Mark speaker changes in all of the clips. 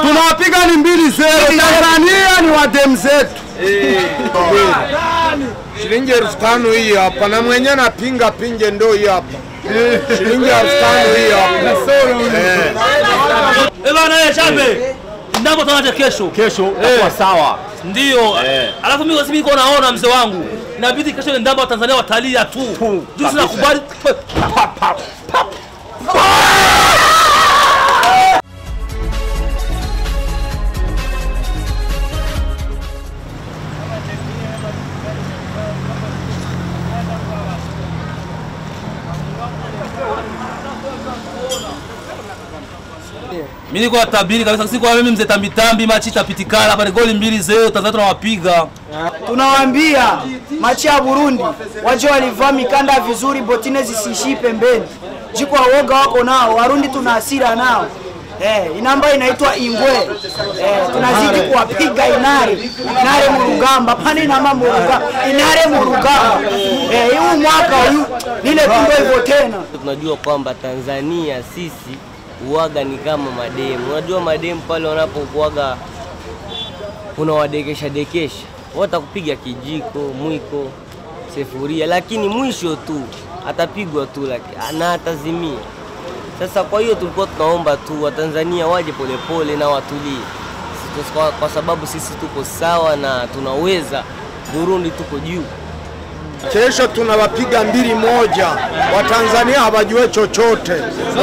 Speaker 1: tunawapiga ni mbili zero. Tanzania ni wadem zetu.
Speaker 2: Shilingi elfu tano hii hapa, na mwenye anapinga pinge ndo hii hapa. Shilingi elfu tano hii hapa. Ebana
Speaker 3: Eh eh Chape. Ndambo tunaje kesho.
Speaker 4: Kesho kwa sawa.
Speaker 3: Ndio. Alafu mimi mimi niko naona mzee wangu. Inabidi kesho ndamba wa Tanzania watalia tu. Juu sina Mimi niko natabiri kabisa siku mimi mzee tambi tambi machi tapitikala hapa goli mbili zeo Tanzania tunawapiga.
Speaker 5: Tunawaambia machi ya Burundi waje walivaa mikanda vizuri, botine zisiishii pembeni, jiko waoga wako nao. Warundi tuna hasira nao. Eh, inamba inaitwa Ingwe. Eh, tunazidi kuwapiga Inare. Inare Murugamba, pani inama Murugamba. Inare Murugamba. Eh, huu mwaka huu lile tumbo hivyo tena.
Speaker 6: tunajua kwamba Tanzania sisi uwaga ni kama mademu. Unajua mademu pale wanapokuwaga unawadekesha dekesha, watakupiga kijiko, mwiko, sefuria, lakini mwisho tu atapigwa tu lakini atazimia. Sasa kwa hiyo tulikuwa tunaomba tu Watanzania waje polepole na watulie, kwa sababu sisi tuko sawa na tunaweza. Burundi tuko juu.
Speaker 2: Kesho tunawapiga mbili moja. Watanzania hawajue chochote.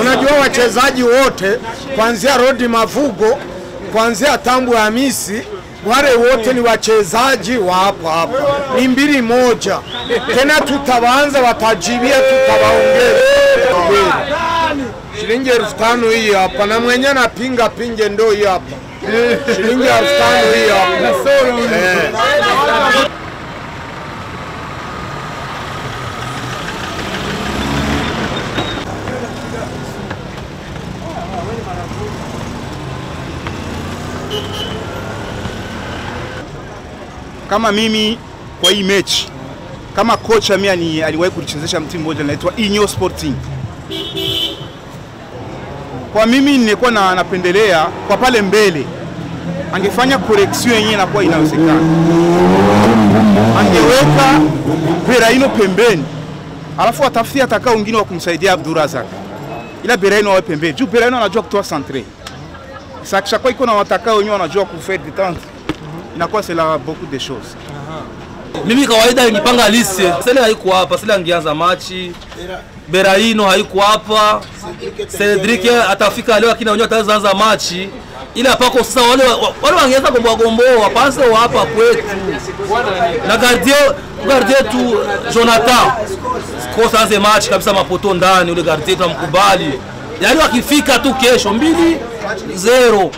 Speaker 2: Unajua wachezaji wote kuanzia Rodi Mavugo, kuanzia Tambu Hamisi, wale wote ni wachezaji wa hapa hapa. Ni mbili moja. Tena tutawaanza watajibia, tutawaongeza shilingi elfu tano hii hapa, na mwenye anapinga pinge, ndo hii hapa. Shilingi elfu tano hii hapa.
Speaker 1: Kama mimi kwa hii mechi kama kocha mimi ali- aliwahi kulichezesha mtimu mmoja naitwa Inyo Sporting. Kwa mimi nilikuwa na napendelea kwa pale mbele angefanya correction yenyewe inakuwa inawezekana, angeweka Beraino pembeni, alafu atafuti atakao wengine wa kumsaidia Abdurazak, ila Beraino awe pembeni juu Beraino anajua kutoa centre. Sasa kishakuwa iko na watakao wenyewe wanajua kufaire detente, inakuwa kwa la beaucoup de choses.
Speaker 3: Mimi kawaida nilipanga liste. Sele haiko hapa, Sele angeanza machi. Beraino haiko hapa. Cedric atafika leo akina wenyewe ataanza anza machi. Ila pako sasa wale wa- wale wangeanza gomboa gomboa pase wa hapa kwetu. Na gardien gardien tu Jonathan. Kosa anze machi kabisa mapoto ndani ule gardien tunamkubali. Yaani wakifika tu kesho mbili zero.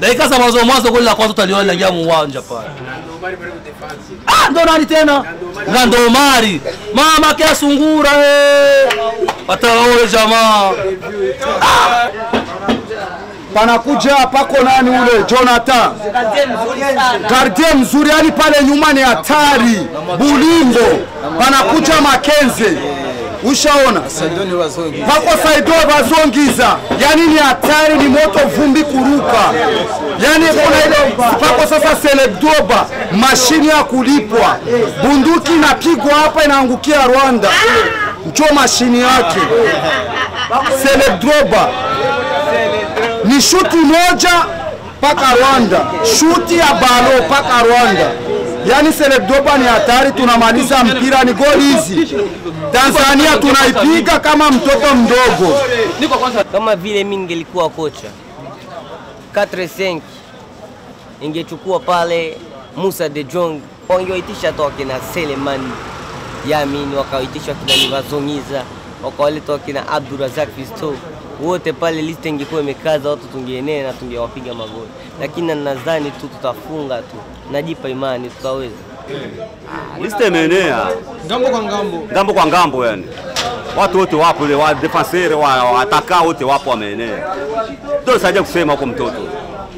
Speaker 3: Dakika za mwanzo mwanzo goli la kwanza utaliona linaingia muwanja pale. Ah, ndo nani tena? Na ndo Omari. Mama kia sungura eh. Watawaole jamaa.
Speaker 1: panakuja pako nani ule Jonathan gardien mzuri, yani pale nyuma ni hatari. Bulimbo panakuja Makenze, ushaona pako Saido bazongiza, yani ni hatari, ni moto vumbi kuruka, yani kuna ile pako sasa Selebdoba, mashini ya kulipwa, bunduki inapigwa hapa inaangukia Rwanda, njo mashini yake Selebdoba ni shuti moja mpaka Rwanda, shuti ya balo mpaka Rwanda. yani seledoba ni hatari, tunamaliza mpira, ni goli hizi. Tanzania tunaipiga kama mtoto mdogo.
Speaker 6: kama vile mimi ningelikuwa kocha 4-5 ingechukua pale Musa de Jong, wangewaitisha hata wakina Seleman Yamin, wakawaitisha wakina Nivazongiza, wakawaleta wakina Abdurazak Fisto, wote pale list ingekuwa imekaza, watu tungeenea na tungewapiga magoli, lakini nadhani tu tutafunga tu, najipa imani tutaweza.
Speaker 4: Ah, list imeenea.
Speaker 7: Ngambo kwa ng'ambo.
Speaker 4: ng'ambo kwa ng'ambo, yani watu wote wapo, wa defenseur wa, ataka wote wapo, wameenea. Ndio sasa kusema kwa mtoto.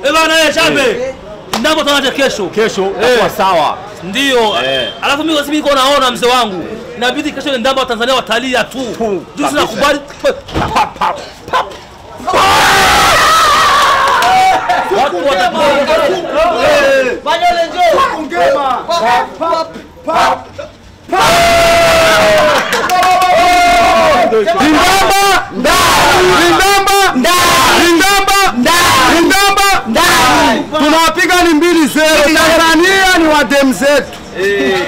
Speaker 3: Eh bana, eh Chape eh. Ndambo kesho,
Speaker 4: kesho eh. sawa.
Speaker 3: Ndio.
Speaker 4: Eh.
Speaker 3: Alafu mimi mimi niko naona mzee wangu inabidi kesho ni ndamba wa Tanzania watalia tu, tu. Juzi
Speaker 4: nakubali
Speaker 3: watu watakuwa Manele eh.
Speaker 6: njoo. Ungema pap pap
Speaker 1: tunawapiga ni mbili zero. Tanzania ni wademu zetu. Eh.